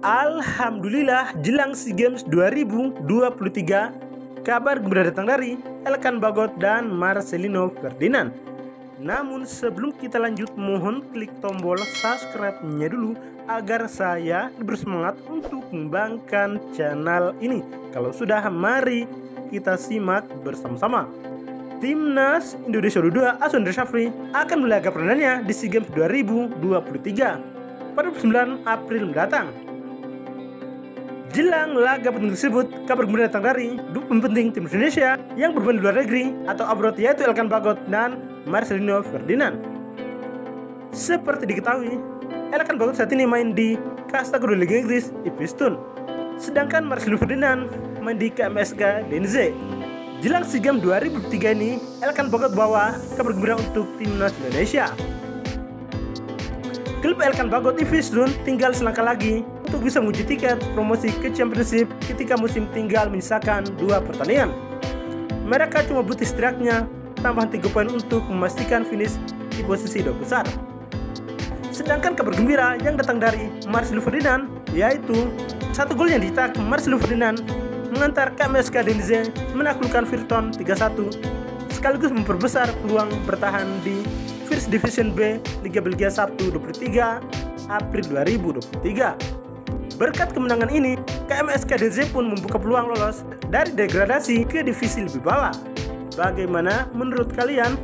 Alhamdulillah jelang SEA Games 2023 kabar gembira datang dari Elkan Bagot dan Marcelino Ferdinand. Namun sebelum kita lanjut mohon klik tombol subscribe-nya dulu agar saya bersemangat untuk mengembangkan channel ini. Kalau sudah mari kita simak bersama-sama. Timnas Indonesia U22 Asun Syafri akan melaga perdananya di SEA Games 2023 pada 9 April mendatang. Jelang laga penting tersebut, kabar gembira datang dari dua penting tim Indonesia yang bermain di luar negeri atau abroad yaitu Elkan Bagot dan Marcelino Ferdinand. Seperti diketahui, Elkan Bagot saat ini main di kasta kedua Liga Inggris Ipswich sedangkan Marcelino Ferdinand main di KMSK Denze. Jelang SEA Games 2003 ini, Elkan Bagot bawa kabar gembira untuk timnas Indonesia. Klub Elkan Bagot Ipswich tinggal selangkah lagi untuk bisa menguji tiket promosi ke Championship ketika musim tinggal menyisakan dua pertandingan. Mereka cuma butuh setidaknya tambahan 3 poin untuk memastikan finish di posisi dua besar. Sedangkan kabar gembira yang datang dari Marcelo Ferdinand yaitu satu gol yang dicetak Marcelo Ferdinand mengantar KMSK Denizé menaklukkan Virton 3-1 sekaligus memperbesar peluang bertahan di First Division B Liga Belgia Sabtu 23 April 2023. Berkat kemenangan ini, KMS KDZ pun membuka peluang lolos dari degradasi ke divisi lebih bawah. Bagaimana menurut kalian?